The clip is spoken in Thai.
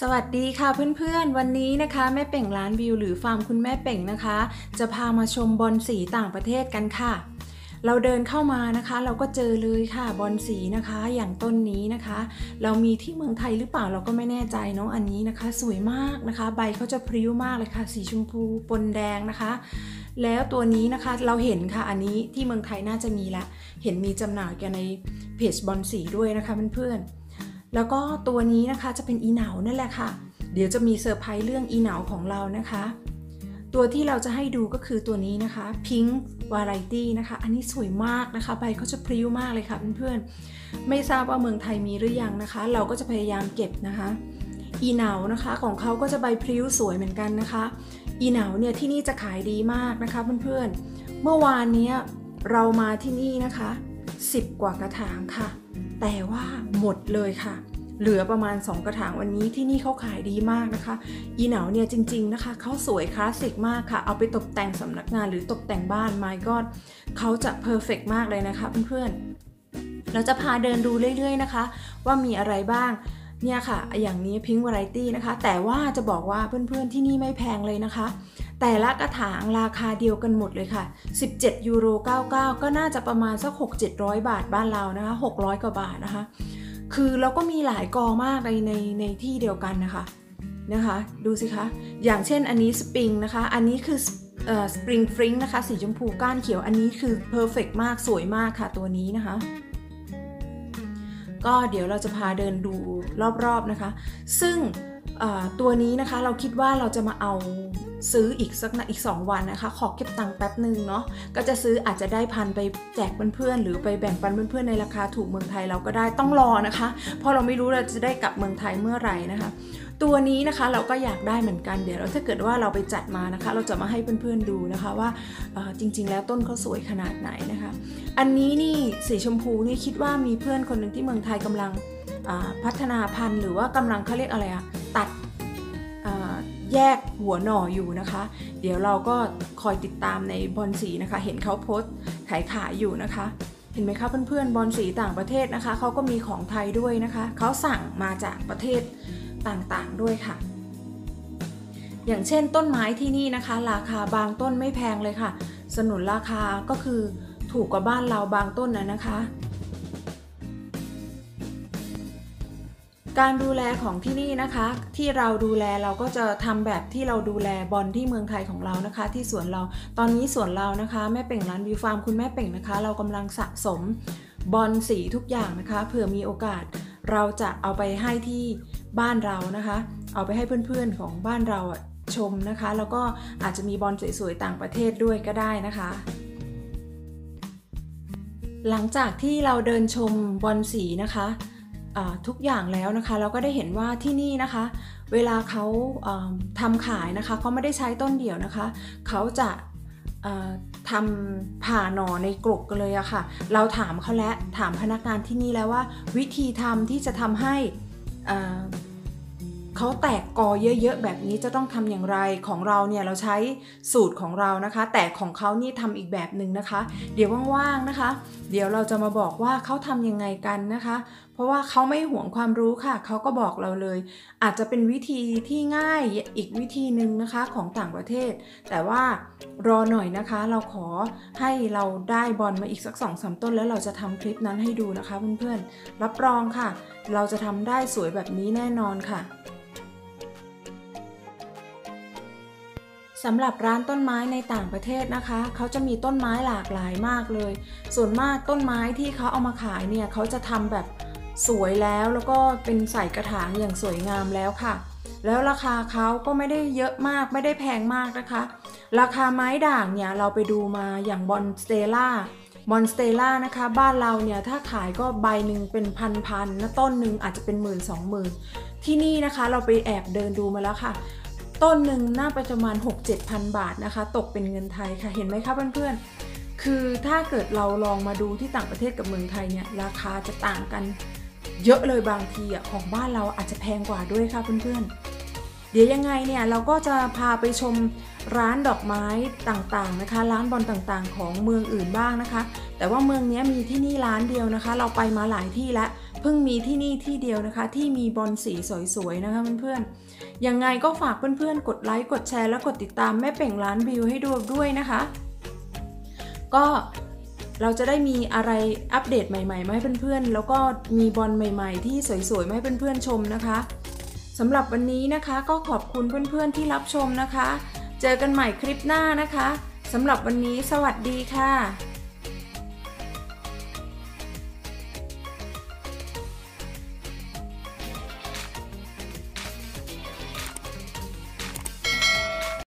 สวัสดีค่ะเพื่อนๆ วันนี้นะคะแม่เป่งร้านวิวหรือฟาร์มคุณแม่เป่งนะคะ จะพามาชมบอลสีต่างประเทศกันค่ะ เราเดินเข้ามานะคะ เราก็เจอเลยค่ะบอลสีนะคะอย่างต้นนี้นะคะ เรามีที่เมืองไทยหรือเปล่าเราก็ไม่แน่ใจเนาะอันนี้นะคะ สวยมากนะคะ ใบเขาจะพริ้วมากเลยค่ะ สีชมพูปนแดงนะคะ แล้วตัวนี้นะคะเราเห็นค่ะอันนี้ที่เมืองไทยน่าจะมีละเห็นมีจำหน่ายกันในเพจบอนสีด้วยนะคะเพื่อนๆ แล้วก็ตัวนี้นะคะจะเป็นอีเหนานั่นแหละค่ะ เดี๋ยวจะมีเซอร์ไพรส์เรื่องอีเหนาของเรานะคะ ตัวที่เราจะให้ดูก็คือตัวนี้นะคะ Pink Variety นะคะ อันนี้สวยมากนะคะ ใบเขาจะพริ้วมากเลยค่ะเพื่อนๆ ไม่ทราบว่าเมืองไทยมีหรือยังนะคะ เราก็จะพยายามเก็บนะคะ อีเหนานะคะของเขาก็จะใบพริ้วสวยเหมือนกันนะคะ อีเหนาเนี่ยที่นี่จะขายดีมากนะคะเพื่อนๆ เมื่อวานนี้เรามาที่นี่นะคะ 10 กว่ากระถางค่ะ แต่ว่าหมดเลยค่ะ เหลือประมาณ 2 กระถางวันนี้ที่นี่เขาขายดีมากนะคะ อีเหนาเนี่ยจริง ๆนะคะเขาสวยคลาสสิกมากค่ะ เอาไปตกแต่งสำนักงานหรือตกแต่งบ้าน my god เขาจะเพอร์เฟกมากเลยนะคะเพื่อนๆ เราจะพาเดินดูเรื่อย ๆนะคะ ว่ามีอะไรบ้างเนี่ยค่ะ อย่างนี้ Pink Variety นะคะ แต่ว่าจะบอกว่าเพื่อนๆที่นี่ไม่แพงเลยนะคะ แต่ละกระถางราคาเดียวกันหมดเลยค่ะ 17 ยูโร 99 ก็น่าจะประมาณสัก 6-700 บาทบ้านเรานะคะ 600 กว่าบาทนะคะ คือเราก็มีหลายกอมากในในในที่เดียวกันนะคะนะคะ ดูสิคะ อย่างเช่นอันนี้สปริงนะคะ อันนี้คือ Spring Fling นะคะ สีชมพูก้านเขียว อันนี้คือ perfect มาก สวยมากค่ะตัวนี้นะคะ ก็เดี๋ยวเราจะพาเดินดูรอบๆนะคะ ซึ่ง ตัวนี้นะคะเราคิดว่าเราจะมาเอาซื้ออีกสักนะอีก 2 วันนะคะ ขอเก็บตังค์แป๊บหนึ่งเนาะก็จะซื้ออาจจะได้พันไปแจกเพื่อนๆหรือไปแบ่งปันเพื่อนๆในราคาถูกเมืองไทยเราก็ได้ต้องรอนะคะ เพราะเราไม่รู้เราจะได้กลับเมืองไทยเมื่อไหร่นะคะ ตัวนี้นะคะเราก็อยากได้เหมือนกันเดี๋ยวเราถ้าเกิดว่าเราไปจัดมานะคะ เราจะมาให้เพื่อนๆดูนะคะว่าจริง ๆ แล้วต้นเขาสวยขนาดไหนนะคะ อันนี้นี่สีชมพูนี่คิดว่ามีเพื่อนคนหนึ่งที่เมืองไทยกำลังพัฒนาพันธุ์หรือว่ากำลังเขาเรียกอะไรอะ ตัดแยกหัวหน่ออยู่นะคะ เดี๋ยวเราก็คอยติดตามในบอลสีนะคะ เห็นเขาโพสต์ขายขายอยู่นะคะ เห็นไหมคะเพื่อนๆบอลสีต่างประเทศนะคะเขาก็มีของไทยด้วยนะคะ เขาสั่งมาจากประเทศต่างๆด้วยค่ะ อย่างเช่นต้นไม้ที่นี่นะคะ ราคาบางต้นไม่แพงเลยค่ะ สนุนราคาก็คือถูกกว่าบ้านเราบางต้นนะนะคะ การดูแลของที่นี่นะคะ ที่เราดูแลเราก็จะทำแบบที่เราดูแลบอลที่เมืองไทยของเรานะคะ ที่สวนเราตอนนี้สวนเรานะคะแม่เป่งร้านวิวฟาร์มคุณแม่เป่งนะคะ เรากำลังสะสมบอลสีทุกอย่างนะคะเผื่อมีโอกาสเราจะเอาไปให้ที่บ้านเรานะคะ เอาไปให้เพื่อนๆของบ้านเราชมนะคะ แล้วก็อาจจะมีบอลสวยๆต่างประเทศด้วยก็ได้นะคะ หลังจากที่เราเดินชมบอลสีนะคะ ทุกอย่างแล้วนะคะเราก็ได้เห็นว่าที่นี่นะคะ เวลาเขาทำขายนะคะเขาไม่ได้ใช้ต้นเดียวนะคะเขาจะทำผ่าหน่อในกรกกันเลยอะค่ะ เราถามเขาแล้วถามพนักงานที่นี่แล้วว่า วิธีทำที่จะทำให้ เขาแตกกอเยอะๆแบบนี้จะต้องทำอย่างไรของเราเนี่ยเราใช้สูตรของเรานะคะ แต่ของเขานี่ทำอีกแบบหนึ่งนะคะ เดี๋ยวว่างๆนะคะ เดี๋ยวเราจะมาบอกว่าเขาทำยังไงกันนะคะ เพราะว่าเขาไม่ห่วงความรู้ค่ะเขาก็บอกเราเลย อาจจะเป็นวิธีที่ง่ายอีกวิธีหนึ่งนะคะของต่างประเทศ แต่ว่ารอหน่อยนะคะ เราขอให้เราได้บอลมาอีกสักสองสามต้น แล้วเราจะทำคลิปนั้นให้ดูนะคะเพื่อนๆรับรองค่ะ เราจะทำได้สวยแบบนี้แน่นอนค่ะ สำหรับร้านต้นไม้ในต่างประเทศนะคะ เขาจะมีต้นไม้หลากหลายมากเลย ส่วนมากต้นไม้ที่เขาเอามาขายเนี่ยเขาจะทำแบบสวยแล้วแล้วก็เป็นใส่กระถางอย่างสวยงามแล้วค่ะ แล้วราคาเขาก็ไม่ได้เยอะมากไม่ได้แพงมากนะคะ ราคาไม้ด่างเนี่ยเราไปดูมาอย่างบอนสเตล่าบอนสเตล่านะคะ บ้านเราเนี่ยถ้าขายก็ใบหนึ่งเป็นพันๆนะต้นหนึ่งอาจจะเป็นหมื่นสองหมื่นที่นี่นะคะเราไปแอบเดินดูมาแล้วค่ะ ต้นหนึ่งน่าประมาณ 6-7พันบาทนะคะ ตกเป็นเงินไทยค่ะ เห็นไหมคะเพื่อนๆ คือถ้าเกิดเราลองมาดูที่ต่างประเทศกับเมืองไทยเนี่ยราคาจะต่างกันเยอะเลยบางทีอะของบ้านเราอาจจะแพงกว่าด้วยค่ะเพื่อนๆ เดี๋ยวยังไงเนี่ยเราก็จะพาไปชม ร้านดอกไม้ต่างๆนะคะ ร้านบอลต่างๆ ของเมืองอื่นบ้างนะคะ แต่ว่าเมืองนี้มีที่นี่ร้านเดียวนะคะ เราไปมาหลายที่แล้วเพิ่งมีที่นี่ที่เดียวนะคะ ที่มีบอลสีสวยๆนะคะเพื่อนๆยังไงก็ฝากเพื่อนๆ กดไลค์กดแชร์และกดติดตามแม่เป่งร้านวิวให้ดูด้วยนะคะ ก็เราจะได้มีอะไรอัปเดตใหม่ๆมาให้เพื่อนๆ แล้วก็มีบอลใหม่ ๆ ที่สวยๆมาให้เพื่อนๆชมนะคะสำหรับวันนี้นะคะก็ขอบคุณเพื่อนๆที่รับชมนะคะ เจอกันใหม่คลิปหน้านะคะสำหรับวันนี้สวัสดีค่ะ